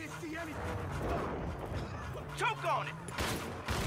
can't see anything. Choke on it!